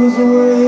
goes away